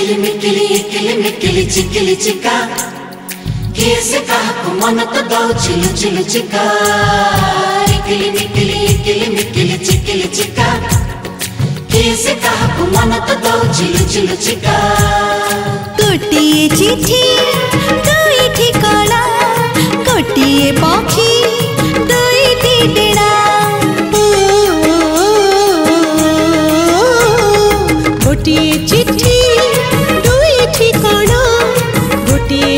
ಇಕ್ಕಿಲಿ ಮಿಕ್ಕಿಲಿ ಇಕ್ಕಿಲಿ ಮಿಕ್ಕಿಲಿ ಚಿಕ್ಕಿಲಿ ಚಿಕ್ಕ ಕೇಸಿಕ ಹಾಕು ಮೊನಕದವು ಚಿಲು ಚಿಲು ಚಿಕ್ಕ ಇಕ್ಕಿಲಿ ಮಿಕ್ಕಿಲಿ ಇಕ್ಕಿಲಿ ಮಿಕ್ಕಿಲಿ ಚಿಕ್ಕಿಲಿ ಚಿಕ್ಕ ಕೇಸಿಕ ಹಾಕು ಮೊನಕದವು ಚಿಲು ಚಿಲು ಚಿಕ್ಕ ಕೊಟ್ಟಿಯ ಚಿಠಿ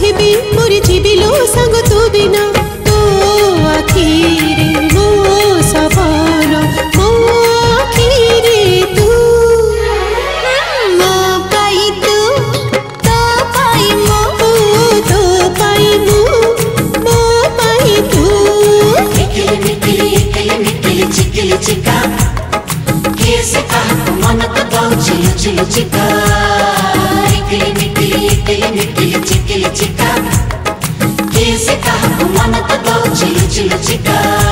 ಸಾಹಿಬಿ ಮುರಿಚಿ ಬಿಲು ಸಂಗು ತುಬಿನ ತೋ ಅಖೀರೆ ಮೋ ಸಫಾನ ಮೋ ಅಖೀರೆ ತು ಮೋ ಕೈ ತು ತಾ ಪೈ ಮೋ ತೋ ಪೈ ಮೋ ಮೋ ಪೈ ತು ಎಕಲಿ ಮಿಕಲಿ ಎಕಲಿ ಮಿಕಲಿ ಚಿಕಲಿ ಚಿಕ ಕೇಸಕ ಮನಕ ಗೌ ಚಿಲು ಚಿಲು ಚಿಕಾ música, arrumada da Dolce, de Latigão.